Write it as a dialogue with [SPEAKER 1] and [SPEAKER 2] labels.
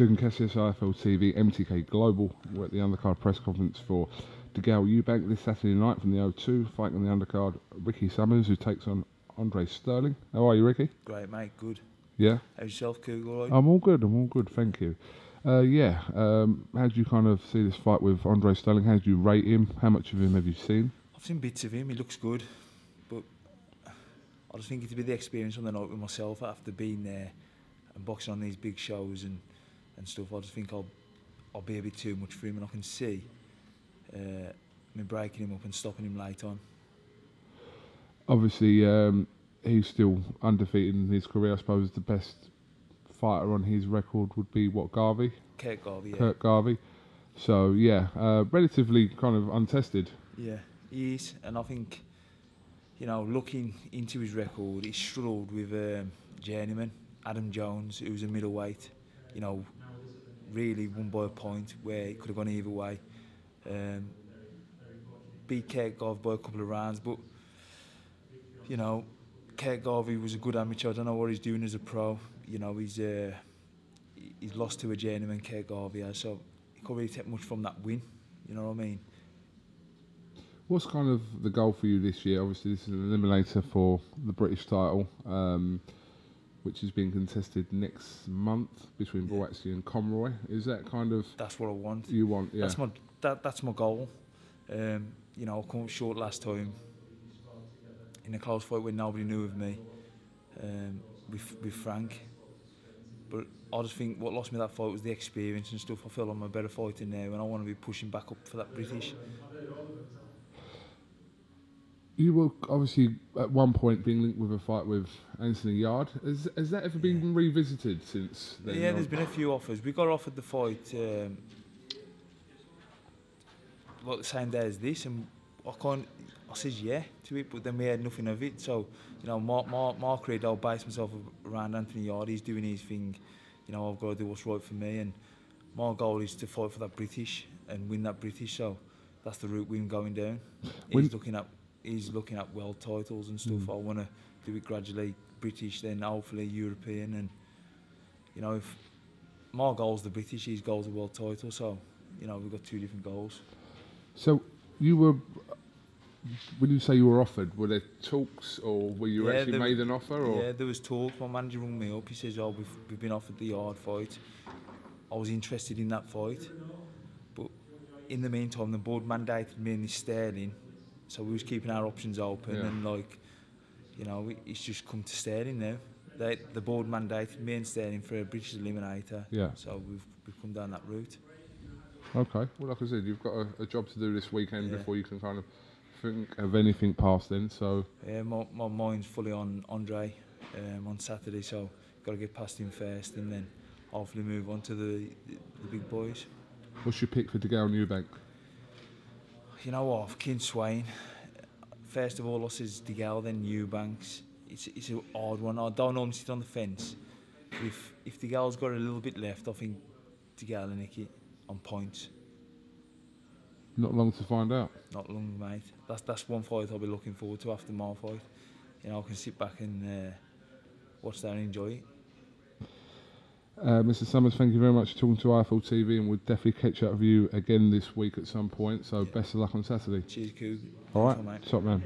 [SPEAKER 1] Kugan Cassius, IFL TV, MTK Global. We're at the undercard press conference for DeGale Eubank this Saturday night from the O2, fighting on the undercard Ricky Summers, who takes on Andre Sterling. How are you, Ricky?
[SPEAKER 2] Great, mate. Good.
[SPEAKER 1] Yeah?
[SPEAKER 2] How's yourself, Cougar?
[SPEAKER 1] I'm all good, I'm all good, thank you. Uh, yeah, um, how do you kind of see this fight with Andre Sterling? How do you rate him? How much of him have you seen?
[SPEAKER 2] I've seen bits of him. He looks good, but I just think it'd be the experience on the night with myself after being there and boxing on these big shows and, and stuff. I just think I'll I'll be a bit too much for him, and I can see uh, me breaking him up and stopping him late on.
[SPEAKER 1] Obviously, um, he's still undefeated in his career. I suppose the best fighter on his record would be what Garvey,
[SPEAKER 2] Kurt Garvey, yeah.
[SPEAKER 1] Kurt Garvey. So yeah, uh, relatively kind of untested.
[SPEAKER 2] Yeah, he is, and I think, you know, looking into his record, he struggled with um, journeyman Adam Jones, who was a middleweight. You know, really won by a point where it could have gone either way. Um, beat by a couple of rounds, but you know, Kurt Garvey was a good amateur. I don't know what he's doing as a pro. You know, he's uh, he's lost to a journeyman, Kurt Garvey, so he can't really take much from that win. You know what I mean?
[SPEAKER 1] What's kind of the goal for you this year? Obviously, this is an eliminator for the British title, um, which is being contested next month between
[SPEAKER 2] Yeah.
[SPEAKER 1] Boatsy and Conroy. Is that kind of
[SPEAKER 2] That's what I want.
[SPEAKER 1] you want? Yeah.
[SPEAKER 2] That's my that, that's my goal. Um, you know, I come up short last time in a close fight where nobody knew of me um, with with Frank. But I just think what lost me that fight was the experience and stuff. I feel I'm a better fighter now, and I want to be pushing back up for that British.
[SPEAKER 1] You were obviously at one point being linked with a fight with Anthony Yarde. Has, has that ever been revisited since then?
[SPEAKER 2] yeah, there's been a few offers. We got offered the fight um, like the same day as this, and I can't. I says yeah to it, but then we had nothing of it. So you know, Mark, Mark, Mark Reid, I'll base myself around Anthony Yarde. He's doing his thing. You know, I've got to do what's right for me, and my goal is to fight for that British and win that British. So that's the route we're going down.
[SPEAKER 1] When-
[SPEAKER 2] He's looking at he's looking at world titles and stuff. Mm. I want to do it gradually, British, then hopefully European, and you know if my goal's the British, his goal's the world title. So you know we've got two different goals.
[SPEAKER 1] So you were. When you say you were offered, were there talks, or were you
[SPEAKER 2] Yeah,
[SPEAKER 1] actually
[SPEAKER 2] there-
[SPEAKER 1] made an offer? Or
[SPEAKER 2] Yeah, there was talk. My manager rung me up. He says, "Oh, we've, we've been offered the Yarde fight." I was interested in that fight, but in the meantime, the board mandated me and Sterling, so we was keeping our options open.
[SPEAKER 1] Yeah.
[SPEAKER 2] And like, you know, it's just come to Sterling now. They, the board mandated me and Sterling for a British eliminator.
[SPEAKER 1] Yeah.
[SPEAKER 2] So we've we've come down that route.
[SPEAKER 1] Okay. Well, like I said, you've got a, a job to do this weekend
[SPEAKER 2] Yeah.
[SPEAKER 1] before you can kind of think of anything past then. So
[SPEAKER 2] Yeah, my, my mind's fully on Andre um, on Saturday, so got to get past him first, and then hopefully move on to the the, the big boys.
[SPEAKER 1] what's your pick for DeGale and Eubank?
[SPEAKER 2] You know what, King Swain. First of all, us is DeGale, then Eubanks. It's it's an odd one. I don't normally sit on the fence. If if DeGale's got a little bit left, I think DeGale and Nicky on points.
[SPEAKER 1] Not long to find out.
[SPEAKER 2] Not long, mate. That's that's one fight I'll be looking forward to after my fight. You know, I can sit back and uh, watch that and enjoy it.
[SPEAKER 1] Uh, Mr. Summers, thank you very much for talking to IFL TV, and we'll definitely catch up with you again this week at some point. So
[SPEAKER 2] Yeah.
[SPEAKER 1] best of luck on Saturday.
[SPEAKER 2] Cheers, Coog.
[SPEAKER 1] All
[SPEAKER 2] Nice
[SPEAKER 1] right,
[SPEAKER 2] one, mate.
[SPEAKER 1] top man.